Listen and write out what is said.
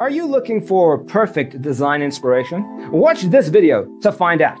Are you looking for perfect design inspiration? Watch this video to find out.